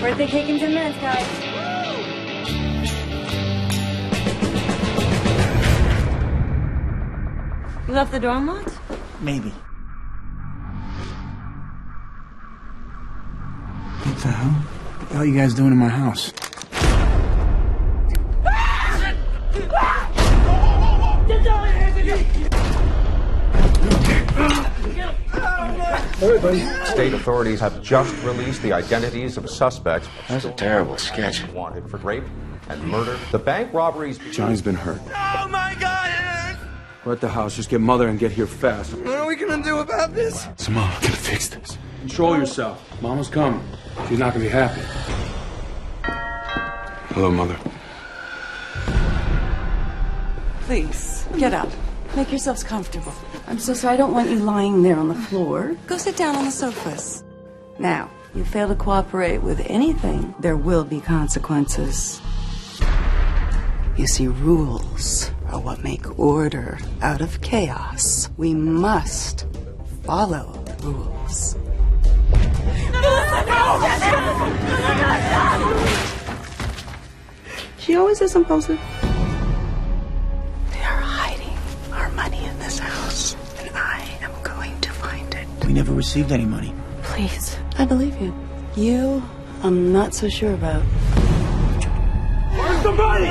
Birthday cake in 10 minutes, guys. You left the door unlocked? Maybe. What the hell? What the hell are you guys doing in my house? State authorities have just released the identities of suspects That's a terrible sketch. wanted for rape and murder. The bank robberies. Johnny's been hurt. Oh my god! We're at the house. Just get mother and get here fast. What are we gonna do about this? So, Mom, I'm gonna fix this. Control yourself. Mama's coming. She's not gonna be happy. Hello, Mother. Please, get up. Make yourselves comfortable. I'm so sorry. I don't want you lying there on the floor. Go sit down on the sofas. Now, you fail to cooperate with anything, there will be consequences. You see, rules are what make order out of chaos. We must follow the rules. She always is impulsive. We never received any money. Please, I believe you. You, I'm not so sure about. Where's the money?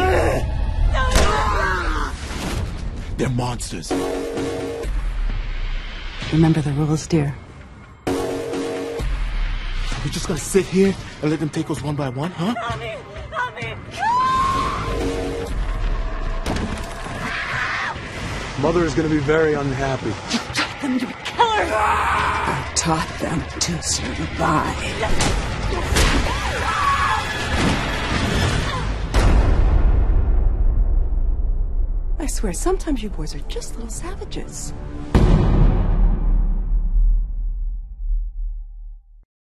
They're monsters. Remember the rules, dear. We just gonna sit here and let them take us one by one, huh? Mother is gonna be very unhappy. I taught them to survive. I swear, sometimes you boys are just little savages.